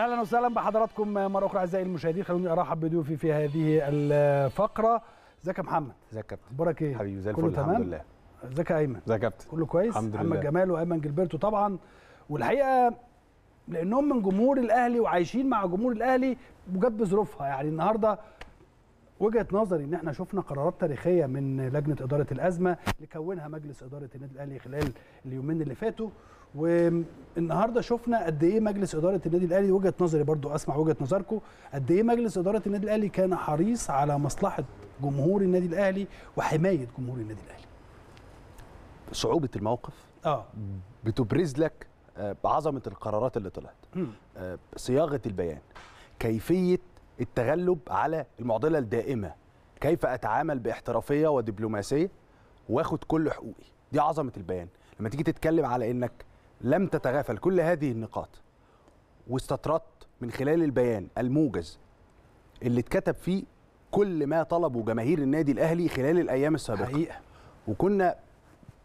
أهلا وسهلا بحضراتكم مرة أخرى أعزائي المشاهدين. خلوني أرحب بضيوفي في هذه الفقرة. ازيك يا محمد؟ ازيك يا كابتن؟ أخبارك إيه؟ حبيبي زي الفل الحمد؟ لله. ازيك يا أيمن؟ ازيك يا كابتن؟ كله كويس؟ الحمد محمد لله. جمال وأيمن جilberto طبعا. والحقيقة لأنهم من جمهور الأهلي وعايشين مع جمهور الأهلي وجت بظروفها. يعني النهارده وجهة نظري إن إحنا شفنا قرارات تاريخية من لجنة إدارة الأزمة اللي كونها مجلس إدارة النادي الأهلي خلال اليومين اللي فاتوا. والنهاردة شفنا قد إيه مجلس إدارة النادي الأهلي وجهة نظري برضو أسمع وجهة نظركم قد إيه مجلس إدارة النادي الأهلي كان حريص على مصلحة جمهور النادي الأهلي وحماية جمهور النادي الأهلي. صعوبة الموقف آه. بتبرز لك آه، عظمه القرارات اللي طلعت. آه، صياغة البيان كيفية التغلب على المعضلة الدائمة. كيف أتعامل باحترافية ودبلوماسية؟ واخد كل حقوقي. دي عظمة البيان. لما تيجي تتكلم على إنك لم تتغافل كل هذه النقاط واستطردت من خلال البيان الموجز اللي اتكتب فيه كل ما طلبه جماهير النادي الأهلي خلال الأيام السابقة. حقيقة. وكنا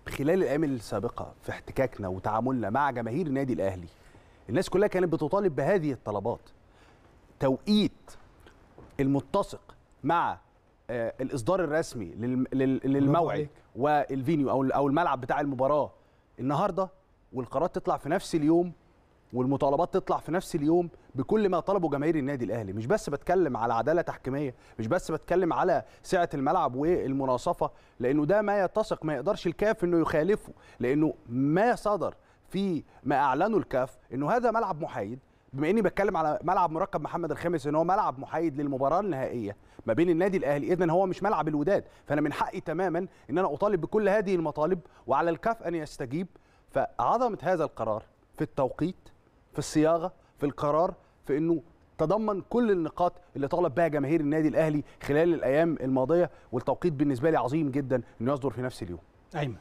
خلال الأيام السابقة في احتكاكنا وتعاملنا مع جماهير النادي الأهلي الناس كلها كانت بتطالب بهذه الطلبات. توقيت المتسق مع آه، الإصدار الرسمي للم- لل- للموعد. والفينيو أو أو الملعب بتاع المباراة النهارده والقرارات تطلع في نفس اليوم والمطالبات تطلع في نفس اليوم بكل ما طلبه جماهير النادي الأهلي مش بس بتكلم على عدالة تحكيمية مش بس بتكلم على سعة الملعب والمناصفة لأنه ده ما يتسق ما يقدرش الكاف إنه يخالفه لأنه ما صدر في ما أعلنه الكاف إنه هذا ملعب محايد بما اني بتكلم على ملعب مركب محمد الخامس ان هو ملعب محايد للمباراة النهائية ما بين النادي الأهلي اذا هو مش ملعب الوداد. فأنا من حقي تماما إن أنا أطالب بكل هذه المطالب وعلى الكاف أن يستجيب. فعظمة هذا القرار في التوقيت في الصياغة في القرار في إنه تضمن كل النقاط اللي طالب بها جماهير النادي الأهلي خلال الأيام الماضية. والتوقيت بالنسبة لي عظيم جدا إنه يصدر في نفس اليوم. أيمن.